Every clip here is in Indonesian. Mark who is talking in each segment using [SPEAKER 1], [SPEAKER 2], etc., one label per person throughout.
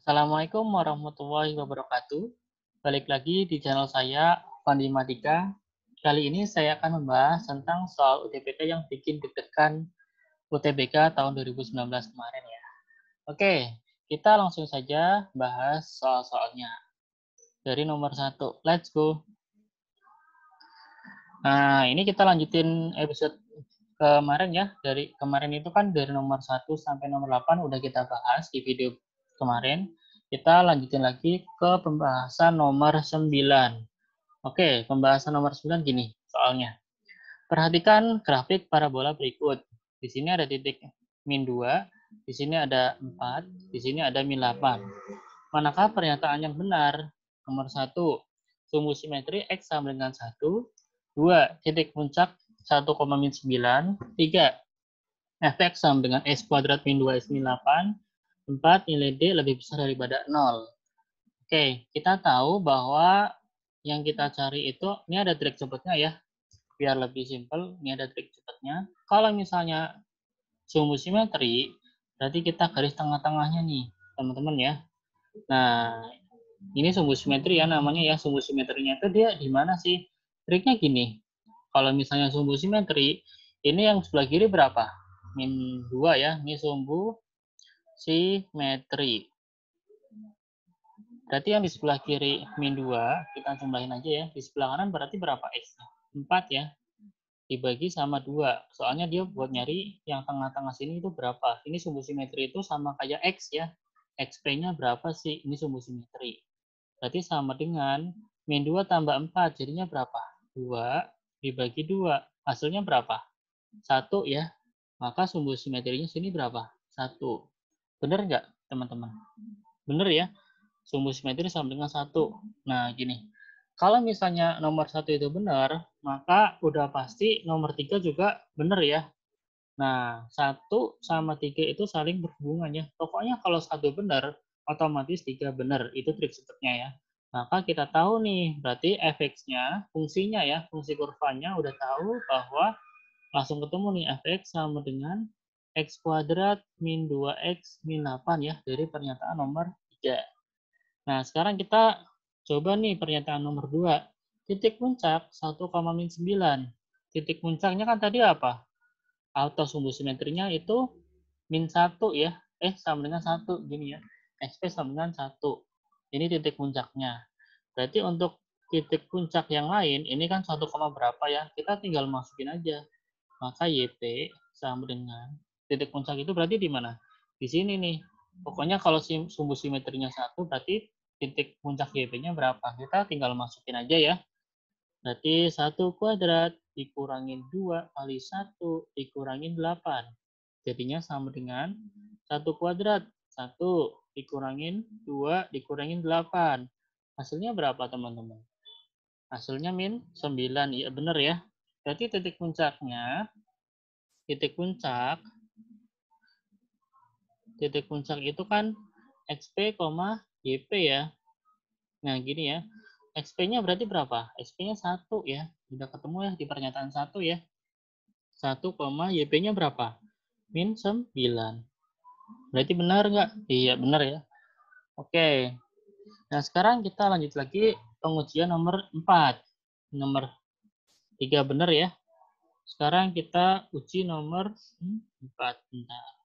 [SPEAKER 1] Assalamualaikum warahmatullahi wabarakatuh. Balik lagi di channel saya, Fandi Madika. Kali ini saya akan membahas tentang soal UTBK yang bikin deg-degan UTBK tahun 2019 kemarin ya. Oke, kita langsung saja bahas soal-soalnya. Dari nomor satu, let's go. Nah, ini kita lanjutin episode kemarin ya. Dari kemarin itu kan dari nomor 1 sampai nomor 8 udah kita bahas di video kemarin. Kita lanjutin lagi ke pembahasan nomor 9. Oke, pembahasan nomor 9 gini soalnya. Perhatikan grafik parabola berikut. Di sini ada titik min 2, di sini ada 4, di sini ada min 8. Manakah pernyataan yang benar? Nomor 1, sumbu simetri X sama dengan 1. 2, titik puncak 1, min 9. 3, fx sama dengan S kuadrat min 2 S min 8. 4 nilai D lebih besar daripada 0. Oke, kita tahu bahwa yang kita cari itu, ini ada trik cepatnya ya. Biar lebih simpel, ini ada trik cepatnya. Kalau misalnya sumbu simetri, berarti kita garis tengah-tengahnya nih, teman-teman ya. Nah, ini sumbu simetri ya namanya ya. Sumbu simetrinya itu dia di mana sih? Triknya gini. Kalau misalnya sumbu simetri, ini yang sebelah kiri berapa? Min 2 ya. Ini sumbu simetri. Berarti yang di sebelah kiri min 2, kita jumlahin aja ya. Di sebelah kanan berarti berapa X? 4 ya. Dibagi sama 2. Soalnya dia buat nyari yang tengah-tengah sini itu berapa. Ini sumbu simetri itu sama kayak X ya. XP-nya berapa sih? Ini sumbu simetri. Berarti sama dengan min 2 tambah 4. Jadinya berapa? 2 dibagi 2. Hasilnya berapa? 1 ya. Maka sumbu simetrinya sini berapa? 1. Benar nggak, teman-teman? Benar ya. Sumbu simetri sama dengan satu. Nah, gini. Kalau misalnya nomor satu itu benar, maka udah pasti nomor tiga juga benar ya. Nah, satu sama tiga itu saling berhubungan ya. Pokoknya kalau satu benar, otomatis tiga benar. Itu trik stepnya ya. Maka kita tahu nih, berarti fx-nya, fungsinya ya, fungsi kurvanya udah tahu bahwa langsung ketemu nih fx sama dengan X kuadrat min 2X min 8 ya dari pernyataan nomor 3. Nah, sekarang kita coba nih pernyataan nomor 2. Titik puncak 1, min 9. Titik puncaknya kan tadi apa? Atau sumbu simetrinya itu min 1 ya. Eh, sama dengan 1. Gini ya. XP sama dengan 1. Ini titik puncaknya. Berarti untuk titik puncak yang lain, ini kan 1, berapa ya. Kita tinggal masukin aja. Maka YP sama dengan titik puncak itu berarti di mana? Di sini nih. Pokoknya kalau sumbu simetrinya satu berarti titik puncak YP-nya berapa? Kita tinggal masukin aja ya. Berarti satu kuadrat dikurangin 2 kali 1 dikurangin 8. Jadinya sama dengan satu kuadrat. 1 dikurangin 2 dikurangin 8. Hasilnya berapa teman-teman? Hasilnya min 9. Iya benar ya. Berarti titik puncaknya, titik puncak titik puncak itu kan XP, YP ya. Nah, gini ya. XP-nya berarti berapa? XP-nya 1 ya. Sudah ketemu ya di pernyataan 1 ya. 1, YP-nya berapa? Min 9. Berarti benar nggak? Iya, benar ya. Oke. Nah, sekarang kita lanjut lagi pengujian nomor 4. Nomor 3 benar ya. Sekarang kita uji nomor 4. Bentar.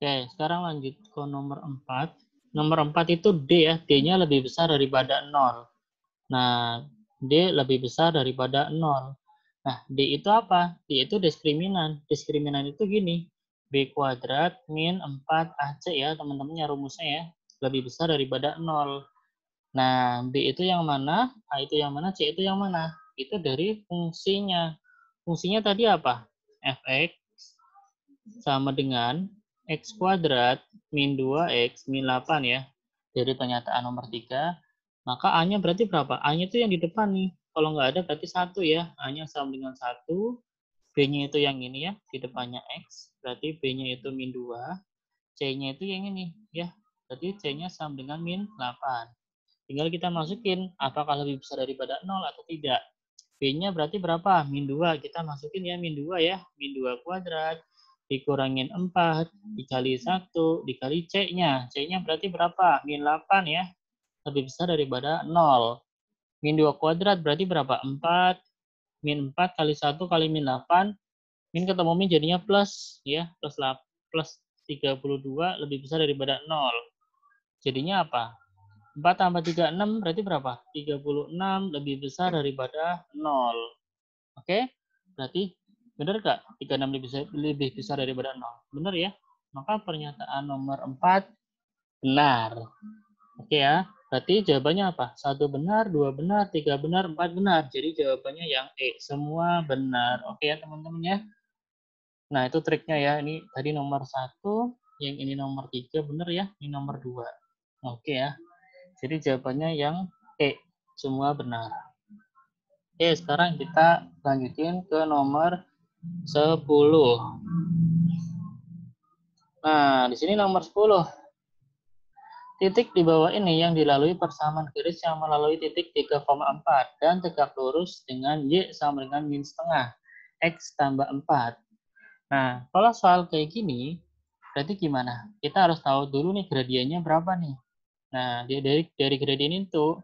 [SPEAKER 1] Oke, sekarang lanjut ke nomor 4. Nomor 4 itu D ya, D-nya lebih besar daripada 0. Nah, D lebih besar daripada 0. Nah, D itu apa? D itu diskriminan. Diskriminan itu gini, B kuadrat min 4AC ya, teman-teman ya rumusnya ya. Lebih besar daripada 0. Nah, B itu yang mana? A itu yang mana? C itu yang mana? Itu dari fungsinya. Fungsinya tadi apa? fx sama dengan X kuadrat min 2X min 8 ya. Dari pernyataan nomor 3. Maka A-nya berarti berapa? A-nya itu yang di depan nih. Kalau nggak ada berarti 1 ya. A-nya sama dengan 1. B-nya itu yang ini ya. Di depannya X. Berarti B-nya itu min 2. C-nya itu yang ini ya. Berarti C-nya sama dengan min 8. Tinggal kita masukin apakah lebih besar daripada 0 atau tidak. B-nya berarti berapa? Min 2. Kita masukin ya min 2 ya. Min 2 kuadrat dikurangin 4, dikali 1, dikali C-nya. C-nya berarti berapa? Min 8 ya. Lebih besar daripada 0. Min 2 kuadrat berarti berapa? 4. Min 4 kali 1 kali min 8. Min ketemu min jadinya plus. ya Plus, plus 32 lebih besar daripada 0. Jadinya apa? 4 tambah 36 berarti berapa? 36 lebih besar daripada 0. Oke? Berarti benar gak? 36 lebih besar, lebih besar daripada 0. Benar ya? Maka pernyataan nomor 4 benar. Oke ya? Berarti jawabannya apa? Satu benar, dua benar, tiga benar, empat benar. Jadi jawabannya yang E. Semua benar. Oke ya teman-teman ya. Nah itu triknya ya. Ini tadi nomor satu, yang ini nomor tiga benar ya. Ini nomor dua. Oke ya. Jadi jawabannya yang E. Semua benar. Oke sekarang kita lanjutin ke nomor 10. Nah di sini nomor 10. Titik di bawah ini yang dilalui persamaan garis yang melalui titik 3,4 dan tegak lurus dengan Y sama dengan min setengah. X tambah 4. Nah, kalau soal kayak gini, berarti gimana? Kita harus tahu dulu nih gradiennya berapa nih. Nah, dari, dari gradien itu,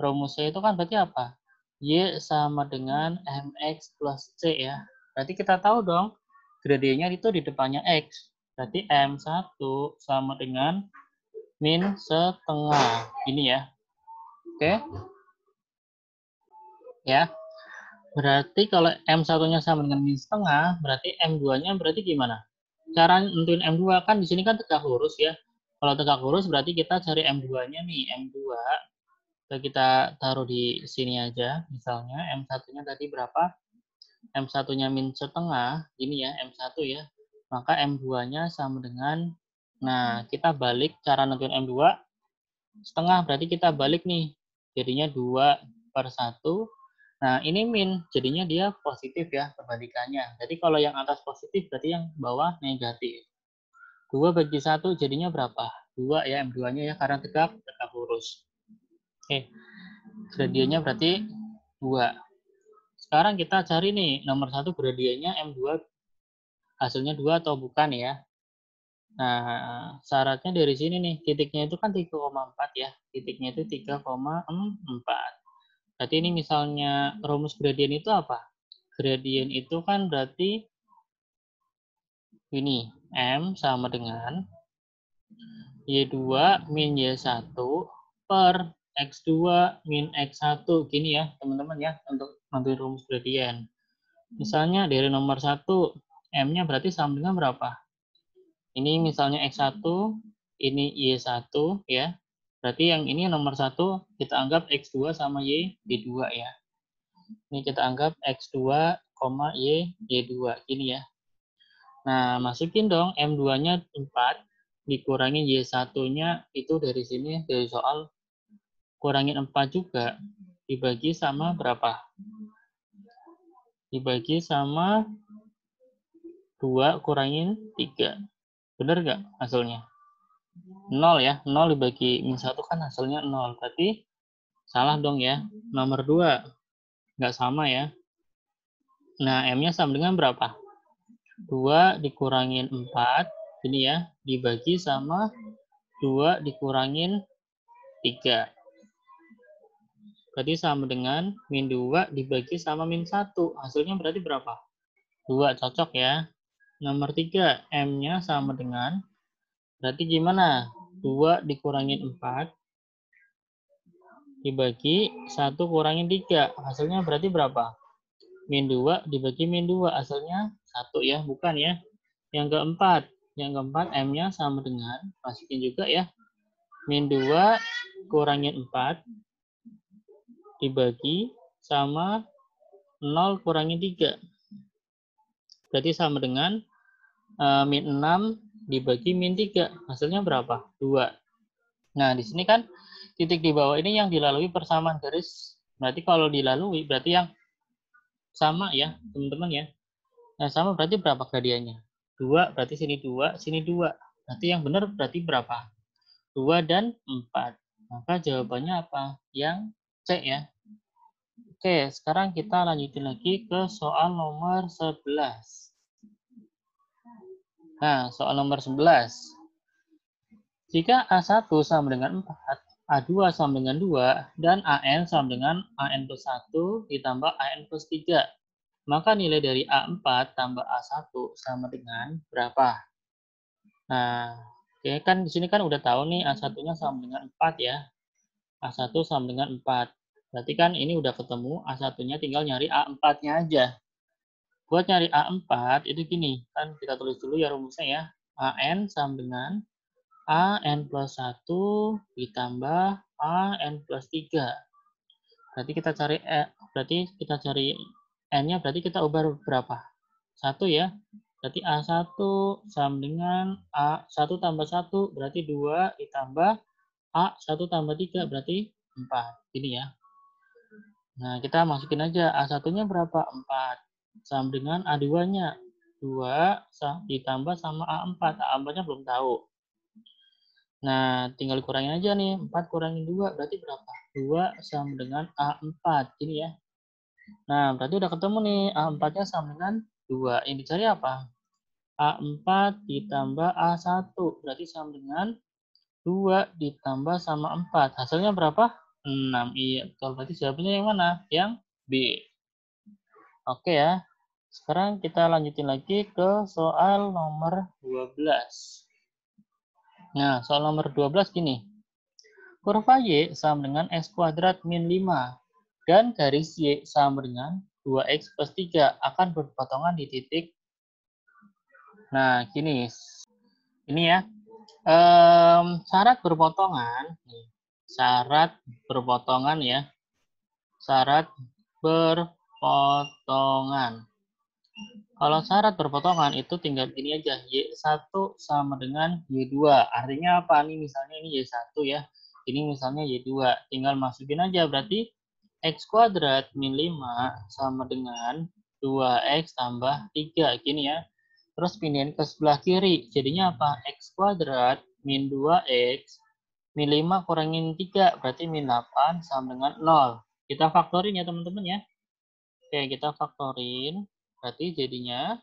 [SPEAKER 1] rumusnya itu kan berarti apa? Y sama dengan MX plus C ya. Berarti kita tahu dong, gradiennya itu di depannya X. Berarti M1 sama dengan min setengah. Ini ya. Oke. Ya. Berarti kalau M1-nya sama dengan min setengah, berarti M2-nya berarti gimana? Cara nentuin M2 kan di sini kan tegak lurus ya. Kalau tegak lurus berarti kita cari M2-nya nih. M2 kita taruh di sini aja. Misalnya M1-nya tadi berapa? M1-nya min setengah, ini ya M1 ya. Maka M2-nya sama dengan Nah, kita balik cara nentuin M2 setengah, berarti kita balik nih. Jadinya 2 per 1. Nah, ini min, jadinya dia positif ya, kebalikannya. Jadi kalau yang atas positif, berarti yang bawah negatif. 2 bagi 1 jadinya berapa? 2 ya, M2-nya ya, karena tegak, tegak lurus. Oke, gradiennya berarti 2. Sekarang kita cari nih, nomor 1 gradiennya M2 hasilnya 2 atau bukan ya. Nah, syaratnya dari sini nih, titiknya itu kan 3,4 ya. Titiknya itu 3,4. Berarti ini misalnya rumus gradien itu apa? Gradien itu kan berarti ini, M sama dengan Y2 min Y1 per X2 min X1. Gini ya, teman-teman ya, untuk menentukan rumus gradien. Misalnya dari nomor 1, M-nya berarti sama dengan berapa? Ini misalnya X1, ini Y1 ya. Berarti yang ini nomor satu kita anggap X2 sama Y, Y2 ya. Ini kita anggap X2, Y, Y2. Ini ya. Nah, masukin dong M2-nya 4, dikurangin Y1-nya itu dari sini, dari soal kurangin 4 juga, dibagi sama berapa? Dibagi sama 2 kurangin 3. Benar nggak hasilnya? 0 ya. 0 dibagi min 1 kan hasilnya 0. Berarti salah dong ya. Nomor 2. Nggak sama ya. Nah, M-nya sama dengan berapa? 2 dikurangin 4. Ini ya. Dibagi sama 2 dikurangin 3. Berarti sama dengan min 2 dibagi sama min 1. Hasilnya berarti berapa? 2 cocok ya. Nomor 3, M-nya sama dengan, berarti gimana? 2 dikurangin 4, dibagi 1 kurangin 3. Hasilnya berarti berapa? Min 2 dibagi min 2. Hasilnya 1 ya, bukan ya. Yang keempat, yang keempat M-nya sama dengan, masukin juga ya. Min 2 kurangin 4, dibagi sama 0 kurangin 3. Berarti sama dengan uh, min 6 dibagi min 3. Hasilnya berapa? 2. Nah, di sini kan titik di bawah ini yang dilalui persamaan garis. Berarti kalau dilalui, berarti yang sama ya, teman-teman ya. Nah, sama berarti berapa gradiennya? 2, berarti sini 2, sini 2. Berarti yang benar berarti berapa? 2 dan 4. Maka jawabannya apa? Yang C ya. Oke, sekarang kita lanjutin lagi ke soal nomor 11. Nah, soal nomor 11. Jika A1 sama dengan 4, A2 sama dengan 2, dan AN sama dengan AN plus 1 ditambah AN plus 3, maka nilai dari A4 tambah A1 sama dengan berapa? Nah, oke kan di sini kan udah tahu nih A1-nya sama dengan 4 ya. A1 sama dengan 4. Berarti kan ini udah ketemu, A1-nya tinggal nyari A4-nya aja. Buat nyari A4 itu gini, kan kita tulis dulu ya rumusnya ya. AN sama dengan AN plus 1 ditambah AN plus 3. Berarti kita cari E, berarti kita cari N-nya berarti kita ubah berapa? 1 ya. Berarti A1 sama dengan A1 tambah 1 berarti 2 ditambah A1 tambah 3 berarti 4. Gini ya. Nah, kita masukin aja A1-nya berapa? 4 sama dengan A2-nya. 2 ditambah sama A4. A4-nya belum tahu. Nah, tinggal kurangin aja nih. 4 kurangin 2 berarti berapa? 2 sama dengan A4. Ini ya. Nah, berarti udah ketemu nih. A4-nya sama dengan 2. Yang dicari apa? A4 ditambah A1. Berarti sama dengan 2 ditambah sama 4. Hasilnya berapa? 6. Iya, kalau berarti jawabannya yang mana? Yang B. Oke ya. Sekarang kita lanjutin lagi ke soal nomor 12. Nah, soal nomor 12 gini. Kurva Y sama dengan X kuadrat min 5. Dan garis Y sama dengan 2X plus 3 akan berpotongan di titik. Nah, gini. Ini ya. Um, syarat berpotongan. Syarat berpotongan ya. Syarat ber potongan. Kalau syarat berpotongan itu tinggal ini aja, Y1 sama dengan Y2. Artinya apa nih? Misalnya ini Y1 ya. Ini misalnya Y2. Tinggal masukin aja, berarti X kuadrat min 5 sama dengan 2X tambah 3. Gini ya. Terus pindahin ke sebelah kiri. Jadinya apa? X kuadrat min 2X min 5 kurangin 3. Berarti min 8 sama dengan 0. Kita faktorin ya teman-teman ya. Oke, kita faktorin. Berarti jadinya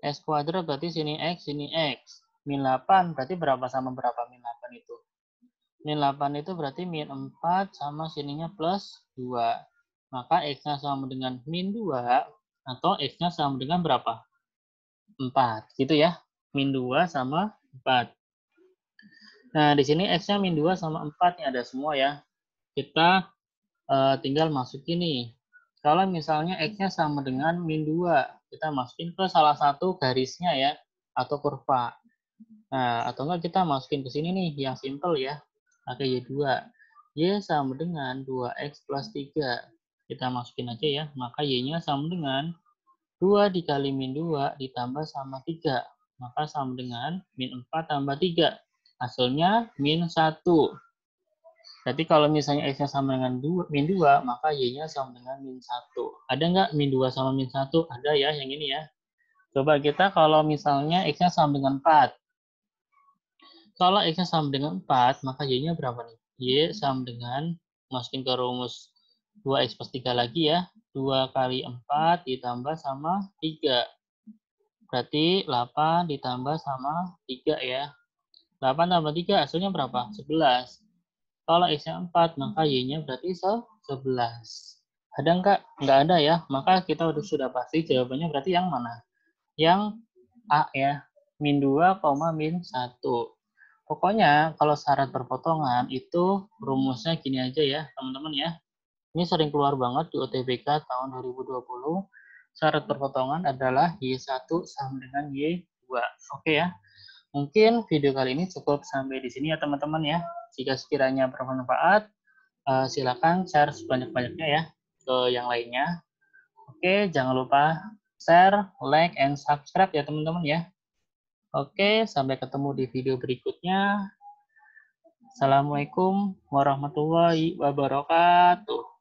[SPEAKER 1] S kuadrat berarti sini X, sini X. Min 8 berarti berapa sama berapa min 8 itu? Min 8 itu berarti min 4 sama sininya plus 2. Maka X-nya sama dengan min 2 atau X-nya sama dengan berapa? 4. Gitu ya. Min 2 sama 4. Nah, di sini X-nya min 2 sama 4 nih ada semua ya. Kita uh, tinggal masukin nih kalau misalnya X-nya sama dengan min 2, kita masukin ke salah satu garisnya ya, atau kurva. Nah, atau enggak kita masukin ke sini nih, yang simple ya, pakai Y2. Y sama dengan 2X plus 3. Kita masukin aja ya, maka Y-nya sama dengan 2 dikali min 2 ditambah sama 3. Maka sama dengan min 4 tambah 3. Hasilnya min 1. Berarti kalau misalnya X-nya sama dengan 2, min 2, maka Y-nya sama dengan min 1. Ada nggak min 2 sama min 1? Ada ya, yang ini ya. Coba kita kalau misalnya X-nya sama dengan 4. Kalau X-nya sama dengan 4, maka Y-nya berapa nih? Y sama dengan, masukin ke rumus 2X plus 3 lagi ya. 2 kali 4 ditambah sama 3. Berarti 8 ditambah sama 3 ya. 8 tambah 3 hasilnya berapa? 11. Kalau X-nya 4, maka Y-nya berarti 11. Ada enggak? Enggak ada ya. Maka kita udah sudah pasti jawabannya berarti yang mana? Yang A ya. Min 2, min 1. Pokoknya kalau syarat perpotongan itu rumusnya gini aja ya teman-teman ya. Ini sering keluar banget di UTBK tahun 2020. Syarat perpotongan adalah Y1 sama dengan Y2. Oke ya. Mungkin video kali ini cukup sampai di sini ya teman-teman ya. Jika sekiranya bermanfaat, uh, silakan share sebanyak-banyaknya ya ke yang lainnya. Oke, jangan lupa share, like, and subscribe ya teman-teman ya. Oke, sampai ketemu di video berikutnya. Assalamualaikum warahmatullahi wabarakatuh.